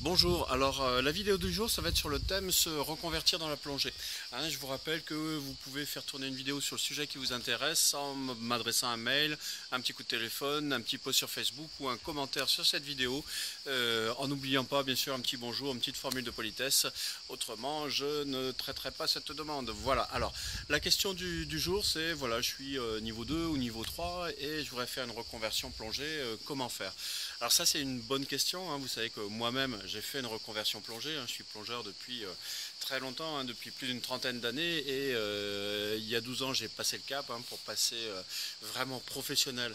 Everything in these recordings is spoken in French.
Bonjour, alors euh, la vidéo du jour ça va être sur le thème se reconvertir dans la plongée. Hein, je vous rappelle que vous pouvez faire tourner une vidéo sur le sujet qui vous intéresse en m'adressant un mail, un petit coup de téléphone, un petit post sur Facebook ou un commentaire sur cette vidéo euh, en n'oubliant pas bien sûr un petit bonjour, une petite formule de politesse, autrement je ne traiterai pas cette demande. Voilà, alors la question du, jour c'est voilà je suis euh, niveau 2 ou niveau 3 et je voudrais faire une reconversion plongée, comment faire? Alors ça c'est une bonne question, hein. vous savez que moi-même j'ai fait une reconversion plongée, hein. je suis plongeur depuis euh, très longtemps, hein, depuis plus d'une trentaine d'années et euh, il y a 12 ans j'ai passé le cap pour passer euh, vraiment professionnel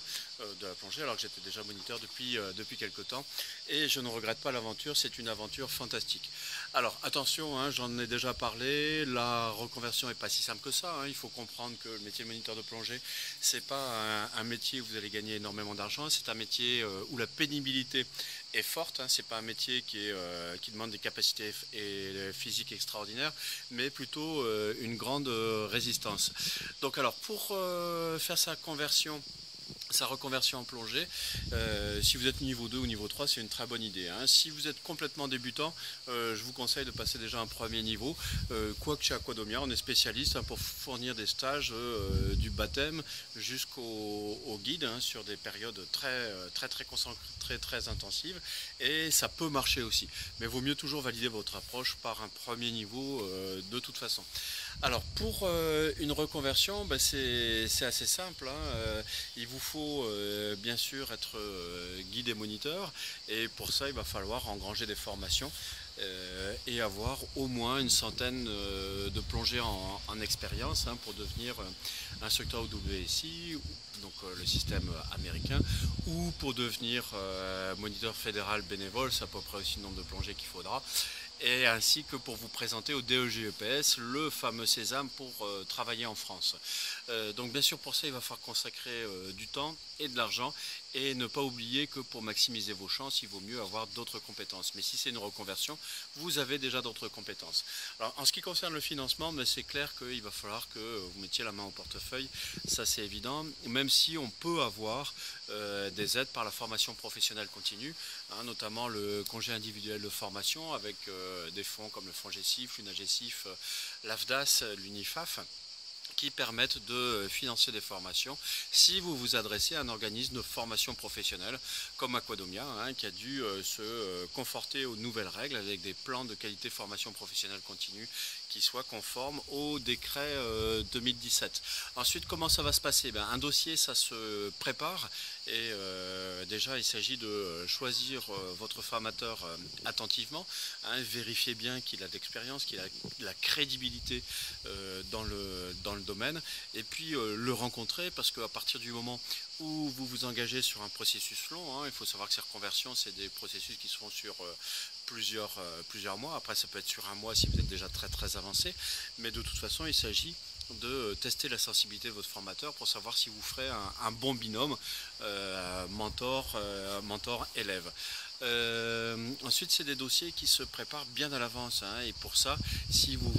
de la plongée alors que j'étais déjà moniteur depuis, depuis quelques temps et je ne regrette pas l'aventure, c'est une aventure fantastique. Alors attention, j'en ai déjà parlé, la reconversion n'est pas si simple que ça, il faut comprendre que le métier de moniteur de plongée c'est pas un, métier où vous allez gagner énormément d'argent, c'est un métier où la pénibilité est forte. Hein. C'est pas un métier qui, euh, qui demande des capacités et physiques extraordinaires, mais plutôt euh, une grande euh, résistance. Donc alors pour faire sa conversion sa reconversion en plongée. Euh, si vous êtes niveau 2 ou niveau 3, c'est une très bonne idée. Hein. Si vous êtes complètement débutant, euh, je vous conseille de passer déjà un premier niveau. Euh, quoique chez Aquadomia, on est spécialiste hein, pour fournir des stages du baptême jusqu'au guide hein, sur des périodes très très très concentrées, très intensives. Et ça peut marcher aussi. Mais vaut mieux toujours valider votre approche par un premier niveau de toute façon. Alors pour une reconversion, ben, c'est assez simple. il vous faut euh, bien sûr être euh, guide et moniteur. Et pour ça il va falloir engranger des formations euh, et avoir au moins une centaine de plongées en, expérience hein, pour devenir instructeur au WSI, donc le système américain, ou pour devenir moniteur fédéral bénévole, c'est à peu près aussi le nombre de plongées qu'il faudra et ainsi que pour vous présenter au DEGEPS, le fameux sésame pour euh, travailler en France. Euh, donc bien sûr pour ça il va falloir consacrer euh, du temps et de l'argent et ne pas oublier que pour maximiser vos chances il vaut mieux avoir d'autres compétences. Mais si c'est une reconversion, vous avez déjà d'autres compétences. Alors en ce qui concerne le financement, ben, c'est clair qu'il va falloir que vous mettiez la main au portefeuille, ça c'est évident, même si on peut avoir des aides par la formation professionnelle continue, hein, notamment le congé individuel de formation avec euh, des fonds comme le fonds GESIF, l'UNAGESIF, euh, l'AFDAS, l'UNIFAF qui permettent de financer des formations si vous vous adressez à un organisme de formation professionnelle comme Aquadomia, hein, qui a dû euh, se conforter aux nouvelles règles avec des plans de qualité formation professionnelle continue qui soient conformes au décret 2017. Ensuite, comment ça va se passer? Ben, Un dossier, ça se prépare et euh, déjà, il s'agit de choisir euh, votre formateur euh, attentivement, hein, vérifier bien qu'il a de l'expérience, qu'il a la crédibilité dans, le, dans le domaine, et puis le rencontrer, parce qu'à partir du moment où vous vous engagez sur un processus long, hein, il faut savoir que ces reconversions, c'est des processus qui sont sur plusieurs, plusieurs mois, après ça peut être sur un mois si vous êtes déjà très très avancé, mais de toute façon, il s'agit de tester la sensibilité de votre formateur pour savoir si vous ferez un, bon binôme euh, mentor, euh, mentor élève. Euh, ensuite, c'est des dossiers qui se préparent bien à l'avance. Hein, et pour ça, si vous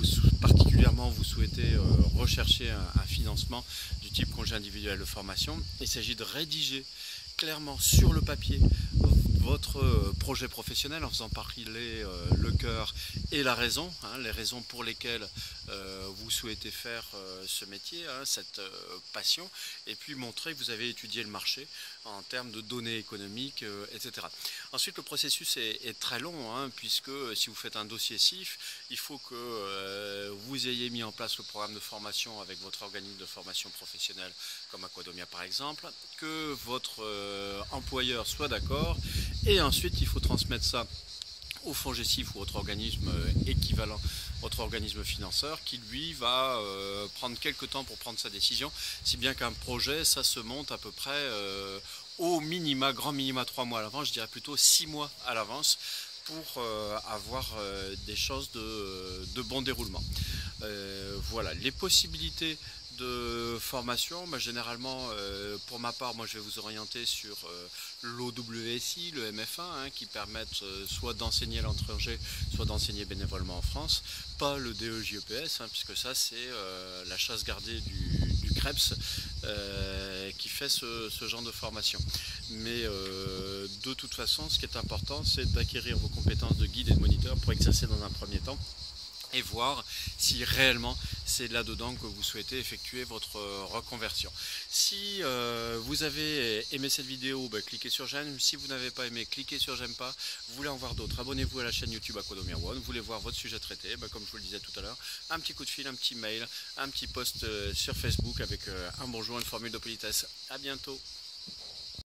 vous souhaitez rechercher un, financement du type congé individuel de formation, il s'agit de rédiger clairement sur le papier votre euh, projet professionnel en faisant parler euh, le cœur et la raison, hein, les raisons pour lesquelles euh, vous souhaitez faire ce métier, hein, cette passion, et puis montrer que vous avez étudié le marché en termes de données économiques, etc. Ensuite, le processus est, très long, hein, puisque si vous faites un dossier CIF, il faut que vous ayez mis en place le programme de formation avec votre organisme de formation professionnelle, comme Aquadomia par exemple, que votre employeur soit d'accord et ensuite, il faut transmettre ça au fonds GESIF ou autre organisme euh, équivalent, autre organisme financeur, qui lui va euh, prendre quelques temps pour prendre sa décision, si bien qu'un projet, ça se monte à peu près euh, au minima, grand minima trois mois à l'avance, je dirais plutôt six mois à l'avance, pour avoir des choses de bon déroulement. voilà, les possibilités de formation, généralement, euh, pour ma part, moi je vais vous orienter sur euh, l'OWSI, le MF1, hein, qui permettent euh, soit d'enseigner à l'étranger, soit d'enseigner bénévolement en France, pas le DEJEPS, hein, puisque ça c'est la chasse gardée du, CREPS qui fait ce, genre de formation. Mais de toute façon, ce qui est important, c'est d'acquérir vos compétences de guide et de moniteur pour exercer dans un premier temps et voir si réellement c'est là-dedans que vous souhaitez effectuer votre euh, reconversion. Si euh, vous avez aimé cette vidéo, bah, cliquez sur j'aime. Si vous n'avez pas aimé, cliquez sur j'aime pas. Vous voulez en voir d'autres, abonnez-vous à la chaîne YouTube Aquadomia One. Vous voulez voir votre sujet traité, bah, comme je vous le disais tout à l'heure, un petit coup de fil, un petit mail, un petit post euh, sur Facebook avec un bonjour, une formule de politesse. À bientôt.